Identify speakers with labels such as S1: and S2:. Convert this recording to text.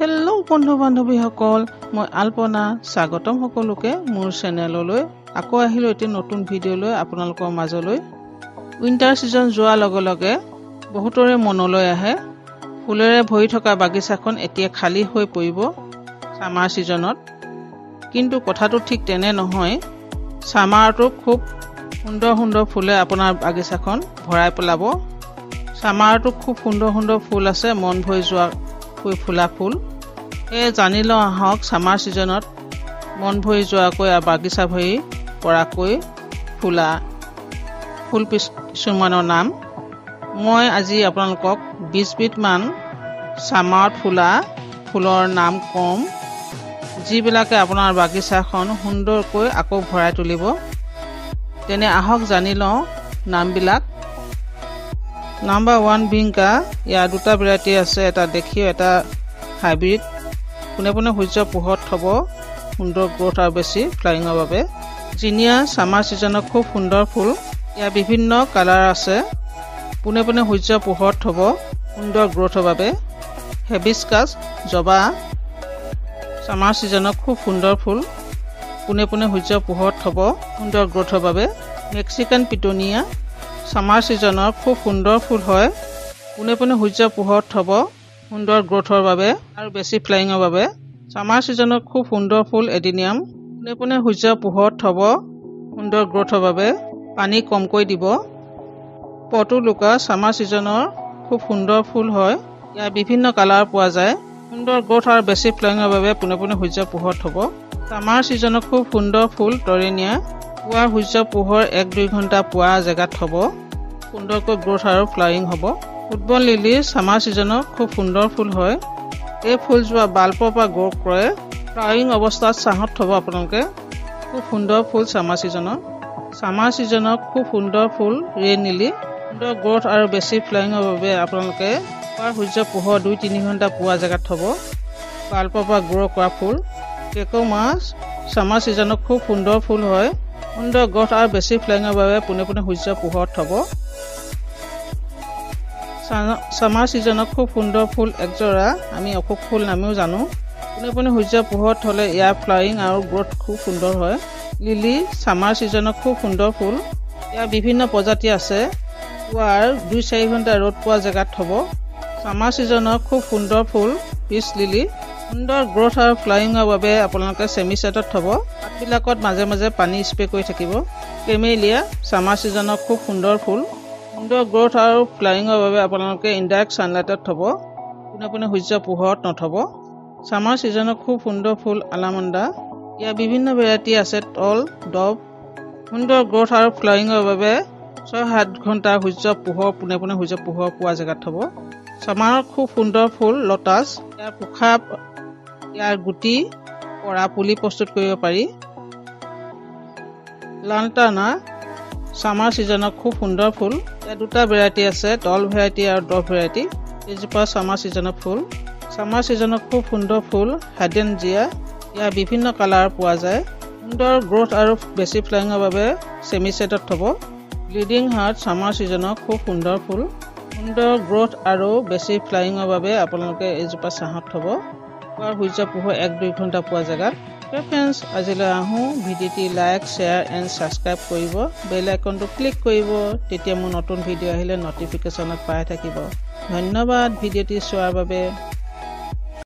S1: Hello বন্ধু বান্ধৱীসকল মই আল্পনা স্বাগতম সকলোকে মোৰ চেনেললৈ। আকৌ আহিলোঁ এটি নতুন ভিডিঅ' লৈ আপোনালোকৰ মাজলৈ। উইণ্টাৰ ছিজন যোৱাৰ লগে লগে বহুতৰে মনলৈ আহে। ফুলেৰে ভৰি থকা বাগিচাখন এতিয়া খালী হৈ পৰিব ছামাৰ ছিজনত। কিন্তু কথাটো ঠিক তেনে নহয়। ছামাৰটো খুব সুন্দৰ সুন্দৰ ফুলে আপোনাৰ বাগিচাখন ভৰাই পেলাব। ছামাৰটো খুব সুন্দৰ সুন্দৰ ফুল আছে মন ভৰি যোৱাকৈ ফুলা ফুল। সেয়ে জানি লওঁ আহক ছামাৰ ছিজনত। মন ভৰি যোৱাকৈ বাগিচা ভৰি পৰাকৈ ফুলা। ফুল কিছুমানৰ নাম। মই আজি আপোনালোকক বিছবিধমান ছামাৰত ফুলা ফুলৰ নাম ক'ম যিবিলাকে আপোনাৰ বাগিচাখন সুন্দৰকৈ আকৌ ভৰাই তুলিব। তেনে আহক জানি লওঁ নামবিলাক। নাম্বাৰ ওৱান বিংকা ইয়াৰ দুটা ভেৰাইটি আছে এটা দেখিও এটা হাইব্ৰিড। পোনে পোনে সূৰ্য পোহৰত থ'ব সুন্দৰ গ্ৰ'থ আৰু বেছি ফ্লাইঙৰ বাবে। জিনিয়া ছামাৰ ছিজনত খুব সুন্দৰ ফুল। ইয়াৰ বিভিন্ন কালাৰ আছে। পোনে পোনে সূৰ্য পোহৰত থ'ব সুন্দৰ গ্ৰ'থৰ বাবে। হেবিস্কাছ জবা। ছামাৰ ছিজনত খুব সুন্দৰ ফুল। পোনে পোনে সূৰ্য পোহৰত থ'ব সুন্দৰ গ্ৰ'থৰ বাবে। মেক্সিকান পিটনিয়া ছামাৰ ছিজনৰ খুব সুন্দৰ ফুল হয়। পোনে পোনে সূৰ্য পোহৰত থ'ব সুন্দৰ গ্ৰ'থৰ বাবে আৰু বেছি ফ্লাইঙৰ বাবে। ছামাৰ ছিজনত খুব সুন্দৰ ফুল এডিনিয়াম। পোনে পোনে সূৰ্য পোহৰত থ'ব সুন্দৰ গ্ৰ'থৰ বাবে পানী কমকৈ দিব। পটু লুকা ছামাৰ ছিজনৰ খুব সুন্দৰ ফুল হয়। ইয়াৰ বিভিন্ন কালাৰ পোৱা যায়। সুন্দৰ গ্ৰ'থ আৰু বেছি ফ্লাইঙৰ বাবে পোনে পোনে সূৰ্য পোহৰত থ'ব। ছামাৰ ছিজনত খুব সুন্দৰ ফুল তৰেনীয়া পুৱাৰ সূৰ্য পোহৰ এক দুই ঘণ্টা পোৱা জেগাত থ'ব। সুন্দৰকৈ গ্ৰ'থ আৰু ফ্লাইং হ'ব। ফুটবল লিলি ছামাৰ ছিজনত খুব সুন্দৰ ফুল হয়। এই ফুলজোপা বাল্বৰ পৰা গ্ৰ' কৰে ফ্লাইং অৱস্থাত ছাঁহত থ'ব আপোনালোকে। খুব সুন্দৰ ফুল ছামাৰ ছিজনত। ছামাৰ ছিজনত খুব সুন্দৰ ফুল ৰে নীলি। সুন্দৰ গ্ৰ'থ আৰু বেছি ফ্লাইঙৰ বাবে আপোনালোকে সূৰ্য পোহৰ দুই তিনি ঘণ্টা পোৱা জেগাত থ'ব। বাল্বৰ পৰা গ্ৰ' কৰা ফুল। কেকো মাছ ছামাৰ ছিজনত খুব সুন্দৰ ফুল হয়। সুন্দৰ গ্ৰথ আৰু বেছি ফ্লাইঙৰ বাবে পোনে পোনে সূৰ্য পোহৰত থ'ব। ছামাৰ ছিজনত খুব সুন্দৰ ফুল একজোৰা আমি অশোক ফুল নামেও জানো। পোনে পোনে সূৰ্য পোহৰত থ'লে ইয়াৰ ফ্লাইং আৰু গ্ৰথ খুব সুন্দৰ হয়। লিলি ছামাৰ ছিজনত খুব সুন্দৰ ফুল। ইয়াৰ বিভিন্ন প্ৰজাতি আছে। পুৱাৰ দুই চাৰি ঘণ্টা ৰ'দ পোৱা জেগাত থ'ব। ছামাৰ ছিজনত খুব সুন্দৰ ফুল পিচ লিলি। সুন্দৰ গ্ৰথ আৰু ফ্লাইঙৰ বাবে আপোনালোকে চেমি ছেটত থ'ব। পাতবিলাকত মাজে মাজে পানী স্প্ৰে কৰি থাকিব। কেমেলিয়া ছামাৰ ছিজনত খুব সুন্দৰ ফুল। সুন্দৰ গ্ৰথ আৰু ফ্লাইঙৰ বাবে আপোনালোকে ইনডাইৰেক্ট ছানলাইটত থ'ব। পোনে পোনে সূৰ্য পোহৰত নথ'ব। ছামাৰ ছিজনত খুব সুন্দৰ ফুল আলামণ্ডা। ইয়াৰ বিভিন্ন ভেৰাইটি আছে তল ডব সুন্দৰ গ্ৰথ আৰু ফ্লাইঙৰ বাবে ছয় সাত ঘণ্টা সূৰ্য পোহৰ পোনে পোনে সূৰ্য পোহৰ পোৱা জেগাত থ'ব। ছামাৰৰ খুব সুন্দৰ ফুল লটাছ ইয়াৰ পোখা ইয়াৰ গুটি পৰা পুলি প্ৰস্তুত কৰিব পাৰি। লালটানা ছামাৰ ছিজনত খুব সুন্দৰ ফুল। ইয়াৰ দুটা ভেৰাইটি আছে তল ভেৰাইটি আৰু ডভ ভেৰাইটি এইজোপা ছামাৰ ছিজনৰ ফুল। ছামাৰ ছিজনত খুব সুন্দৰ ফুল হাইডেনজিয়া ইয়াৰ বিভিন্ন কালাৰ পোৱা যায়। সুন্দৰ গ্ৰথ আৰু বেছি ফ্লাইঙৰ বাবে চেমি ছেটত থ'ব। ব্লিডিং হাৰ্ট ছামাৰ ছিজনত খুব সুন্দৰ ফুল। সুন্দৰ গ্ৰথ আৰু বেছি ফ্লাইঙৰ বাবে আপোনালোকে এইজোপা ছাঁহত থ'ব। সূৰ্য পোহৰ এক দুই ঘণ্টা পোৱা জেগাত। ফ্ৰেণ্ডছ আজিলৈ আহোঁ। ভিডিঅ'টি লাইক শ্বেয়াৰ এণ্ড ছাবস্ক্ৰাইব কৰিব। বেল আইকনটো ক্লিক কৰিব তেতিয়া মোৰ নতুন ভিডিঅ' আহিলে ন'টিফিকেশ্যনত পাই থাকিব। ধন্যবাদ ভিডিঅ'টি চোৱাৰ বাবে।